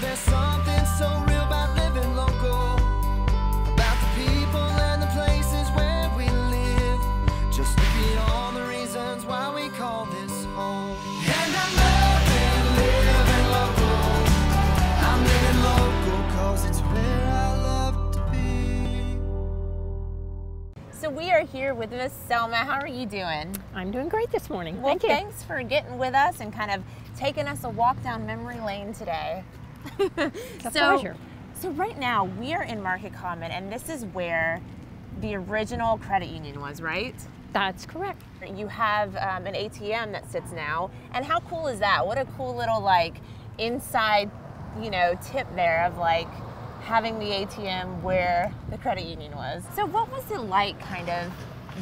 there's something so real about living local. About the people and the places where we live. Just look at all the reasons why we call this home. And I'm loving living local. I'm living local cause it's where I love to be. So we are here with Miss Selma. How are you doing? I'm doing great this morning. Well, Thank you. thanks for getting with us and kind of taking us a walk down memory lane today. It's so, pleasure. So right now we are in Market Common, and this is where the original credit union was, right? That's correct. You have um, an ATM that sits now, and how cool is that? What a cool little like inside, you know, tip there of like having the ATM where the credit union was. So what was it like, kind of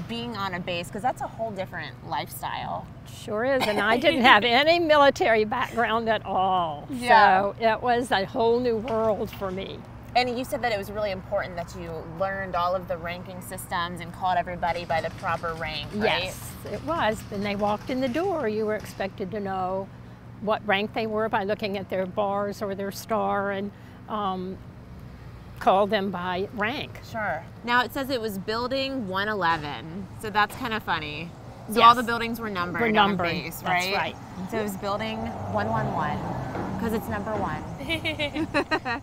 being on a base? Because that's a whole different lifestyle. Sure is. And I didn't have any military background at all. Yeah. So it was a whole new world for me. And you said that it was really important that you learned all of the ranking systems and called everybody by the proper rank, right? Yes, it was. When they walked in the door, you were expected to know what rank they were by looking at their bars or their star and um, call them by rank. Sure. Now it says it was building 111, so that's kind of funny. So all the buildings were numbered Were numbered, base, that's right? right. So it was mm-hmm. building 111 because it's number one.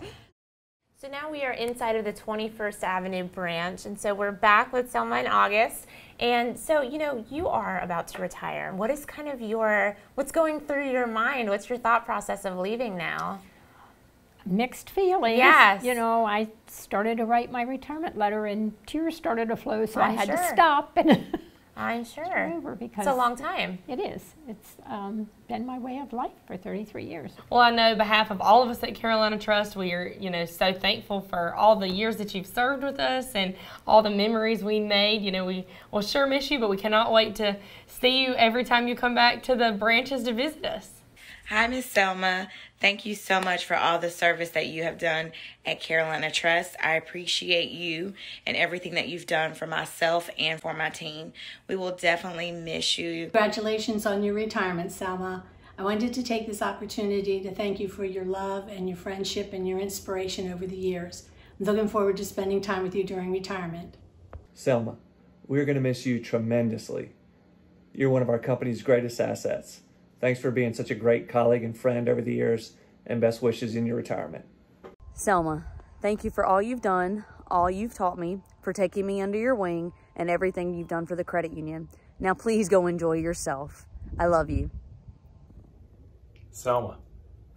so now we are inside of the 21st Avenue branch, and so we're back with Selma in August. And so, you know, you are about to retire. What is kind of your, what's going through your mind? What's your thought process of leaving now? Mixed feelings. Yes. You know, I started to write my retirement letter and tears started to flow, so i I'm had sure. to stop and I'm sure. over because It's a long time. It is. It's um, been my way of life for 33 years. Well, I know behalf of all of us at Carolina Trust, we are, you know, so thankful for all the years that you've served with us and all the memories we made. You know, we will sure miss you, but we cannot wait to see you every time you come back to the branches to visit us. Hi, Miss Selma. Thank you so much for all the service that you have done at Carolina Trust. I appreciate you and everything that you've done for myself and for my team. We will definitely miss you. Congratulations on your retirement, Selma. I wanted to take this opportunity to thank you for your love and your friendship and your inspiration over the years. I'm looking forward to spending time with you during retirement. Selma, we're going to miss you tremendously. You're one of our company's greatest assets. Thanks for being such a great colleague and friend over the years, and best wishes in your retirement. Selma, thank you for all you've done, all you've taught me, for taking me under your wing, and everything you've done for the credit union. Now please go enjoy yourself. I love you. Selma,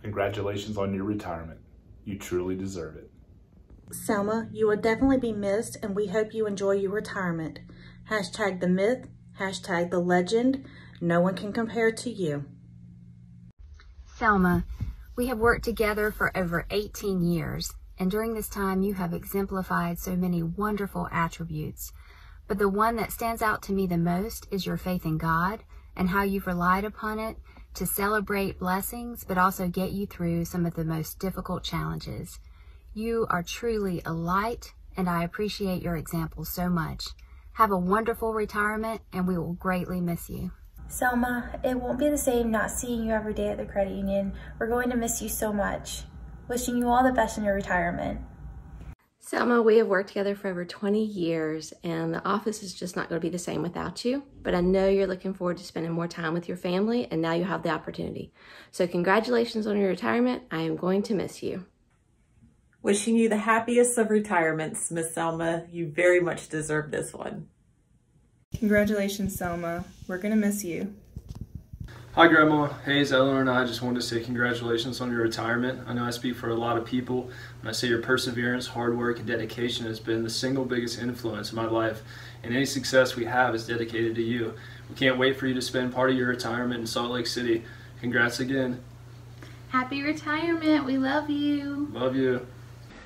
congratulations on your retirement. You truly deserve it. Selma, you will definitely be missed and we hope you enjoy your retirement. Hashtag the myth, hashtag the legend. No one can compare to you. Selma, we have worked together for over 18 years, and during this time you have exemplified so many wonderful attributes. But the one that stands out to me the most is your faith in God and how you've relied upon it to celebrate blessings, but also get you through some of the most difficult challenges. You are truly a light, and I appreciate your example so much. Have a wonderful retirement, and we will greatly miss you. Selma, it won't be the same not seeing you every day at the credit union. We're going to miss you so much. Wishing you all the best in your retirement. Selma, we have worked together for over 20 years, and the office is just not going to be the same without you. But I know you're looking forward to spending more time with your family, and now you have the opportunity. So, congratulations on your retirement. I am going to miss you. Wishing you the happiest of retirements, Miss Selma. You very much deserve this one. Congratulations, Selma. We're going to miss you. Hi, Grandma. Hayes, Eleanor, and I just wanted to say congratulations on your retirement. I know I speak for a lot of people when I say your perseverance, hard work, and dedication has been the single biggest influence in my life, and any success we have is dedicated to you. We can't wait for you to spend part of your retirement in Salt Lake City. Congrats again. Happy retirement. We love you. Love you.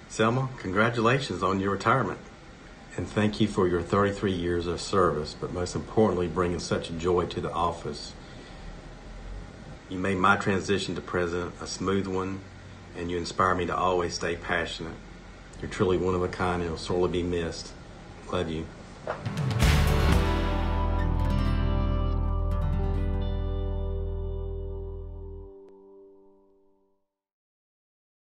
Selma, congratulations on your retirement. And thank you for your 33 years of service, but most importantly, bringing such joy to the office. You made my transition to president a smooth one, and you inspire me to always stay passionate. You're truly one of a kind and will sorely be missed. Love you.